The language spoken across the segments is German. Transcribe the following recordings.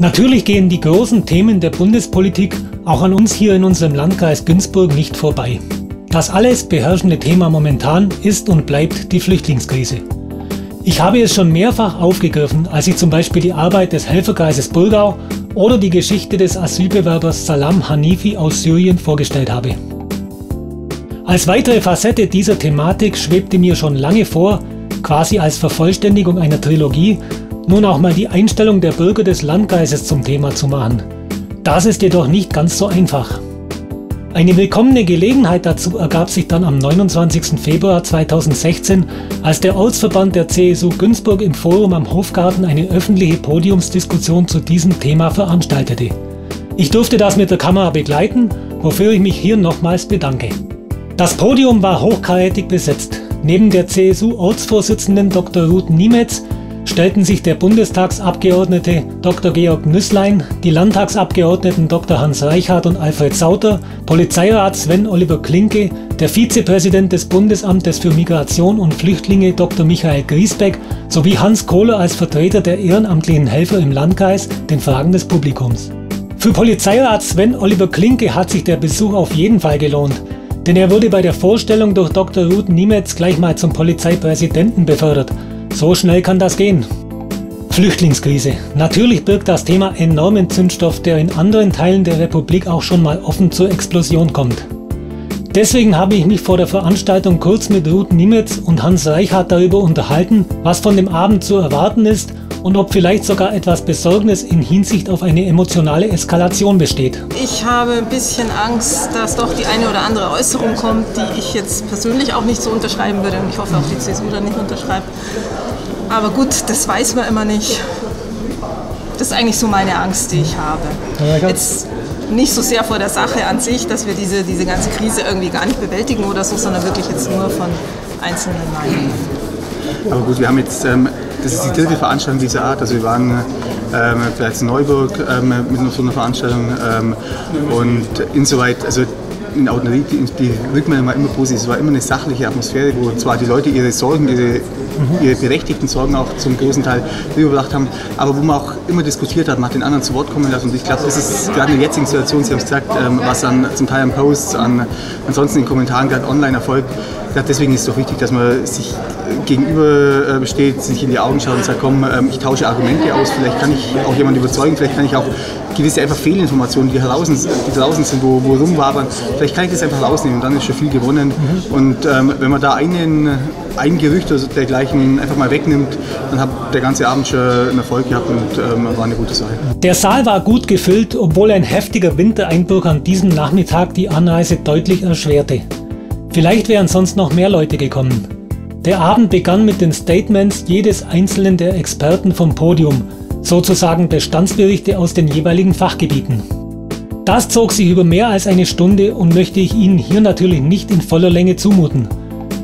Natürlich gehen die großen Themen der Bundespolitik auch an uns hier in unserem Landkreis Günzburg nicht vorbei. Das alles beherrschende Thema momentan ist und bleibt die Flüchtlingskrise. Ich habe es schon mehrfach aufgegriffen, als ich zum Beispiel die Arbeit des Helferkreises Burgau oder die Geschichte des Asylbewerbers Salam Hanifi aus Syrien vorgestellt habe. Als weitere Facette dieser Thematik schwebte mir schon lange vor, quasi als Vervollständigung einer Trilogie, nun auch mal die Einstellung der Bürger des Landkreises zum Thema zu machen. Das ist jedoch nicht ganz so einfach. Eine willkommene Gelegenheit dazu ergab sich dann am 29. Februar 2016, als der Ortsverband der CSU Günzburg im Forum am Hofgarten eine öffentliche Podiumsdiskussion zu diesem Thema veranstaltete. Ich durfte das mit der Kamera begleiten, wofür ich mich hier nochmals bedanke. Das Podium war hochkarätig besetzt. Neben der CSU-Ortsvorsitzenden Dr. Ruth Niemetz stellten sich der Bundestagsabgeordnete Dr. Georg Nüßlein, die Landtagsabgeordneten Dr. Hans Reichhardt und Alfred Sauter, Polizeirat Sven Oliver Klinke, der Vizepräsident des Bundesamtes für Migration und Flüchtlinge Dr. Michael Griesbeck sowie Hans Kohler als Vertreter der ehrenamtlichen Helfer im Landkreis den Fragen des Publikums. Für Polizeirat Sven Oliver Klinke hat sich der Besuch auf jeden Fall gelohnt, denn er wurde bei der Vorstellung durch Dr. Ruth Niemetz gleich mal zum Polizeipräsidenten befördert so schnell kann das gehen. Flüchtlingskrise. Natürlich birgt das Thema enormen Zündstoff, der in anderen Teilen der Republik auch schon mal offen zur Explosion kommt. Deswegen habe ich mich vor der Veranstaltung kurz mit Ruth Niemetz und Hans Reichhardt darüber unterhalten, was von dem Abend zu erwarten ist und ob vielleicht sogar etwas Besorgnis in Hinsicht auf eine emotionale Eskalation besteht. Ich habe ein bisschen Angst, dass doch die eine oder andere Äußerung kommt, die ich jetzt persönlich auch nicht so unterschreiben würde und ich hoffe auch die CSU dann nicht unterschreibt. Aber gut, das weiß man immer nicht. Das ist eigentlich so meine Angst, die ich habe. Jetzt nicht so sehr vor der Sache an sich, dass wir diese, diese ganze Krise irgendwie gar nicht bewältigen oder so, sondern wirklich jetzt nur von einzelnen Meinungen. Aber gut, wir haben jetzt, ähm, das ist die dritte Veranstaltung dieser Art. Also wir waren ähm, bereits in Neuburg ähm, mit so einer Veranstaltung ähm, und insoweit, also in Audenried, die, Rückmeldung war immer positiv. Es war immer eine sachliche Atmosphäre, wo zwar die Leute ihre Sorgen, ihre, ihre berechtigten Sorgen auch zum großen Teil überbracht haben, aber wo man auch immer diskutiert hat, man hat den anderen zu Wort kommen lassen. Und ich glaube, das ist gerade in der jetzigen Situation, Sie haben es gesagt, ähm, was an, zum Teil an Posts, an, ansonsten in Kommentaren gerade online erfolgt. Deswegen ist es doch wichtig, dass man sich gegenüber äh, steht, sich in die Augen schaut und sagt, komm, ähm, ich tausche Argumente aus, vielleicht kann ich auch jemanden überzeugen, vielleicht kann ich auch gewisse einfach Fehlinformationen, die draußen, die draußen sind, wo, wo rumwabern, vielleicht kann ich das einfach rausnehmen und dann ist schon viel gewonnen. Mhm. Und ähm, wenn man da einen, ein Gerücht oder dergleichen einfach mal wegnimmt, dann hat der ganze Abend schon einen Erfolg gehabt und ähm, war eine gute Sache. Der Saal war gut gefüllt, obwohl ein heftiger Wintereinbruch an diesem Nachmittag die Anreise deutlich erschwerte. Vielleicht wären sonst noch mehr Leute gekommen. Der Abend begann mit den Statements jedes einzelnen der Experten vom Podium, sozusagen Bestandsberichte aus den jeweiligen Fachgebieten. Das zog sich über mehr als eine Stunde und möchte ich Ihnen hier natürlich nicht in voller Länge zumuten.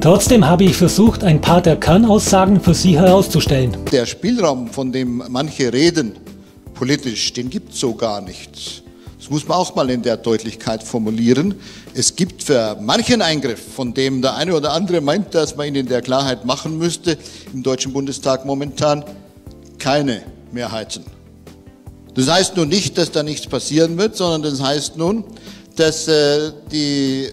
Trotzdem habe ich versucht, ein paar der Kernaussagen für Sie herauszustellen. Der Spielraum, von dem manche reden, politisch, den gibt es so gar nicht. Das muss man auch mal in der Deutlichkeit formulieren. Es gibt für manchen Eingriff, von dem der eine oder andere meint, dass man ihn in der Klarheit machen müsste, im Deutschen Bundestag momentan keine Mehrheiten. Das heißt nun nicht, dass da nichts passieren wird, sondern das heißt nun, dass äh, die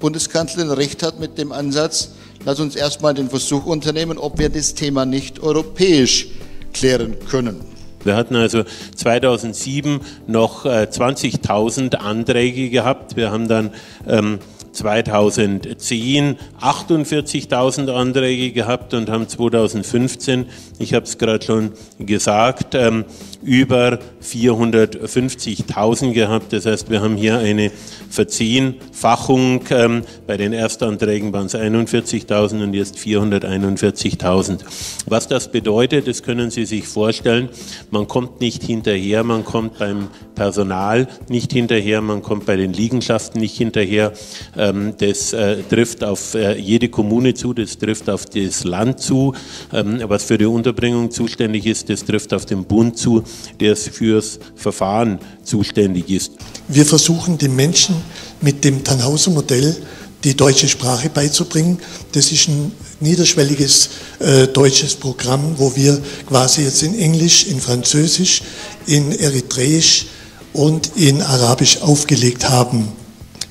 Bundeskanzlerin recht hat mit dem Ansatz, lass uns erstmal den Versuch unternehmen, ob wir das Thema nicht europäisch klären können. Wir hatten also 2007 noch äh, 20.000 Anträge gehabt. Wir haben dann ähm, 2010 48.000 Anträge gehabt und haben 2015, ich habe es gerade schon gesagt, ähm, über 450.000 gehabt. Das heißt, wir haben hier eine Verzehnfachung. Ähm, bei den Erstanträgen waren es 41.000 und jetzt 441.000. Was das bedeutet, das können Sie sich vorstellen. Man kommt nicht hinterher, man kommt beim Personal nicht hinterher, man kommt bei den Liegenschaften nicht hinterher. Ähm, das äh, trifft auf äh, jede Kommune zu, das trifft auf das Land zu. Ähm, was für die Unterbringung zuständig ist, das trifft auf den Bund zu der fürs Verfahren zuständig ist. Wir versuchen den Menschen mit dem Tannhauser Modell die deutsche Sprache beizubringen. Das ist ein niederschwelliges äh, deutsches Programm, wo wir quasi jetzt in Englisch, in Französisch, in Eritreisch und in Arabisch aufgelegt haben.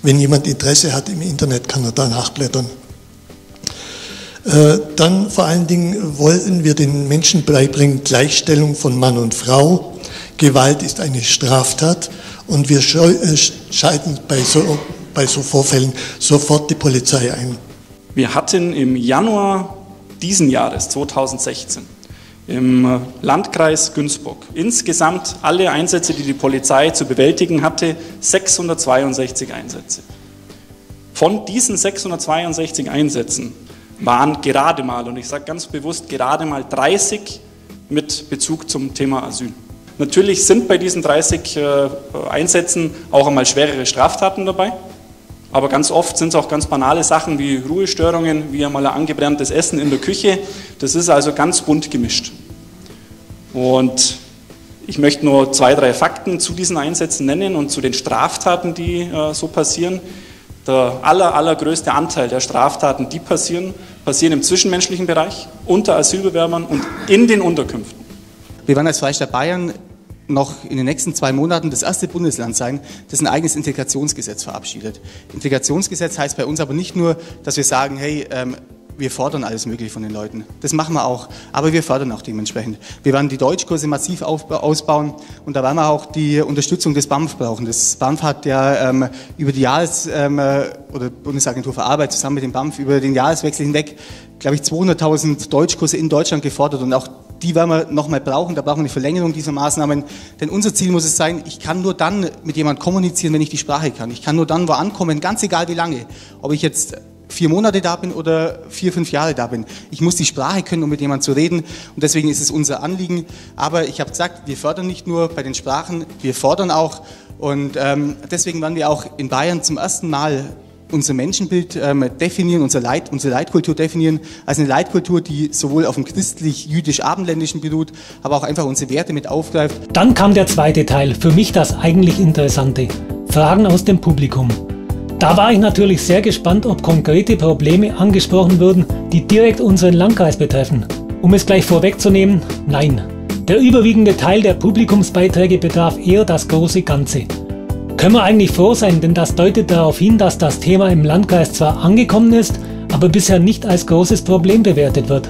Wenn jemand Interesse hat im Internet, kann er da nachblättern. Äh, dann vor allen Dingen wollten wir den Menschen beibringen, Gleichstellung von Mann und Frau. Gewalt ist eine Straftat und wir äh, schalten bei so, bei so Vorfällen sofort die Polizei ein. Wir hatten im Januar diesen Jahres, 2016, im Landkreis Günzburg insgesamt alle Einsätze, die die Polizei zu bewältigen hatte, 662 Einsätze. Von diesen 662 Einsätzen waren gerade mal, und ich sage ganz bewusst gerade mal 30 mit Bezug zum Thema Asyl. Natürlich sind bei diesen 30 äh, Einsätzen auch einmal schwerere Straftaten dabei. Aber ganz oft sind es auch ganz banale Sachen wie Ruhestörungen, wie einmal ein angebranntes Essen in der Küche. Das ist also ganz bunt gemischt. Und ich möchte nur zwei, drei Fakten zu diesen Einsätzen nennen und zu den Straftaten, die äh, so passieren. Der aller, allergrößte Anteil der Straftaten, die passieren, passieren im zwischenmenschlichen Bereich, unter Asylbewerbern und in den Unterkünften. Wir waren als Freistaat Bayern noch in den nächsten zwei Monaten das erste Bundesland sein, das ein eigenes Integrationsgesetz verabschiedet. Integrationsgesetz heißt bei uns aber nicht nur, dass wir sagen, hey, ähm, wir fordern alles Mögliche von den Leuten. Das machen wir auch, aber wir fördern auch dementsprechend. Wir werden die Deutschkurse massiv ausbauen und da werden wir auch die Unterstützung des BAMF brauchen. Das BAMF hat ja ähm, über die Jahres- ähm, oder Bundesagentur für Arbeit zusammen mit dem BAMF über den Jahreswechsel hinweg, glaube ich, 200.000 Deutschkurse in Deutschland gefordert und auch die werden wir nochmal brauchen, da brauchen wir eine Verlängerung dieser Maßnahmen. Denn unser Ziel muss es sein, ich kann nur dann mit jemandem kommunizieren, wenn ich die Sprache kann. Ich kann nur dann wo ankommen, ganz egal wie lange. Ob ich jetzt vier Monate da bin oder vier, fünf Jahre da bin. Ich muss die Sprache können, um mit jemandem zu reden. Und deswegen ist es unser Anliegen. Aber ich habe gesagt, wir fördern nicht nur bei den Sprachen, wir fordern auch. Und ähm, deswegen werden wir auch in Bayern zum ersten Mal unser Menschenbild ähm, definieren, unser Leit, unsere Leitkultur definieren, als eine Leitkultur, die sowohl auf dem christlich-jüdisch-abendländischen beruht, aber auch einfach unsere Werte mit aufgreift. Dann kam der zweite Teil, für mich das eigentlich Interessante. Fragen aus dem Publikum. Da war ich natürlich sehr gespannt, ob konkrete Probleme angesprochen würden, die direkt unseren Landkreis betreffen. Um es gleich vorwegzunehmen, nein. Der überwiegende Teil der Publikumsbeiträge betraf eher das große Ganze. Können wir eigentlich froh sein, denn das deutet darauf hin, dass das Thema im Landkreis zwar angekommen ist, aber bisher nicht als großes Problem bewertet wird.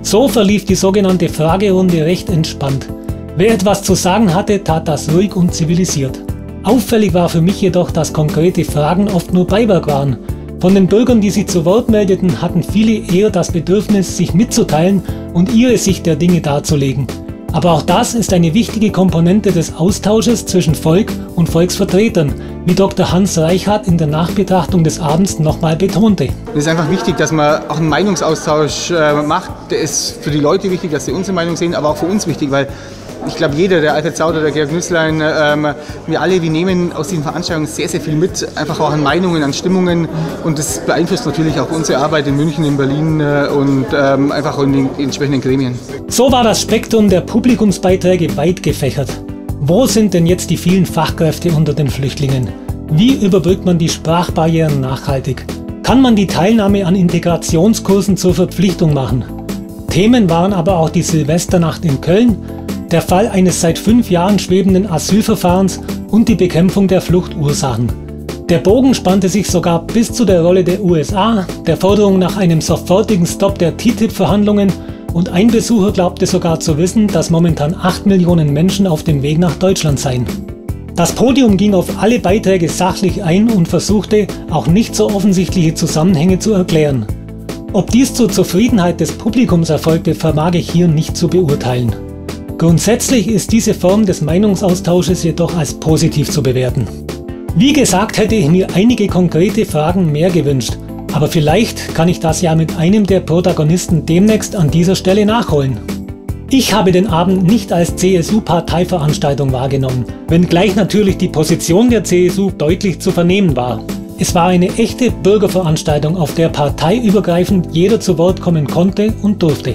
So verlief die sogenannte Fragerunde recht entspannt. Wer etwas zu sagen hatte, tat das ruhig und zivilisiert. Auffällig war für mich jedoch, dass konkrete Fragen oft nur Beiwerk waren. Von den Bürgern, die sich zu Wort meldeten, hatten viele eher das Bedürfnis, sich mitzuteilen und ihre Sicht der Dinge darzulegen. Aber auch das ist eine wichtige Komponente des Austausches zwischen Volk und Volksvertretern, wie Dr. Hans Reichhardt in der Nachbetrachtung des Abends nochmal betonte. Es ist einfach wichtig, dass man auch einen Meinungsaustausch äh, macht. Der ist für die Leute wichtig, dass sie unsere Meinung sehen, aber auch für uns wichtig, weil ich glaube, jeder, der alte Zauder, der Georg Nüsslein, ähm, wir alle, wir nehmen aus diesen Veranstaltungen sehr, sehr viel mit, einfach auch an Meinungen, an Stimmungen und das beeinflusst natürlich auch unsere Arbeit in München, in Berlin äh, und ähm, einfach in den entsprechenden Gremien. So war das Spektrum der Publikumsbeiträge weit gefächert. Wo sind denn jetzt die vielen Fachkräfte unter den Flüchtlingen? Wie überbrückt man die Sprachbarrieren nachhaltig? Kann man die Teilnahme an Integrationskursen zur Verpflichtung machen? Themen waren aber auch die Silvesternacht in Köln, der Fall eines seit fünf Jahren schwebenden Asylverfahrens und die Bekämpfung der Fluchtursachen. Der Bogen spannte sich sogar bis zu der Rolle der USA, der Forderung nach einem sofortigen Stopp der TTIP-Verhandlungen und ein Besucher glaubte sogar zu wissen, dass momentan 8 Millionen Menschen auf dem Weg nach Deutschland seien. Das Podium ging auf alle Beiträge sachlich ein und versuchte, auch nicht so offensichtliche Zusammenhänge zu erklären. Ob dies zur Zufriedenheit des Publikums erfolgte, vermag ich hier nicht zu beurteilen. Grundsätzlich ist diese Form des Meinungsaustausches jedoch als positiv zu bewerten. Wie gesagt, hätte ich mir einige konkrete Fragen mehr gewünscht, aber vielleicht kann ich das ja mit einem der Protagonisten demnächst an dieser Stelle nachholen. Ich habe den Abend nicht als CSU-Parteiveranstaltung wahrgenommen, wenngleich natürlich die Position der CSU deutlich zu vernehmen war. Es war eine echte Bürgerveranstaltung, auf der parteiübergreifend jeder zu Wort kommen konnte und durfte.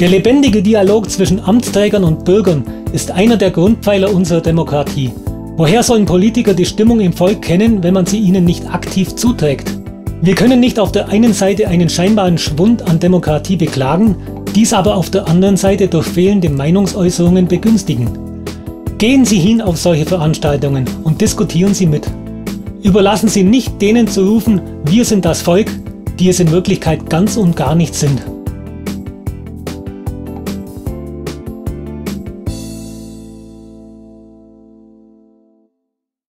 Der lebendige Dialog zwischen Amtsträgern und Bürgern ist einer der Grundpfeiler unserer Demokratie. Woher sollen Politiker die Stimmung im Volk kennen, wenn man sie ihnen nicht aktiv zuträgt? Wir können nicht auf der einen Seite einen scheinbaren Schwund an Demokratie beklagen, dies aber auf der anderen Seite durch fehlende Meinungsäußerungen begünstigen. Gehen Sie hin auf solche Veranstaltungen und diskutieren Sie mit. Überlassen Sie nicht denen zu rufen, wir sind das Volk, die es in Wirklichkeit ganz und gar nicht sind.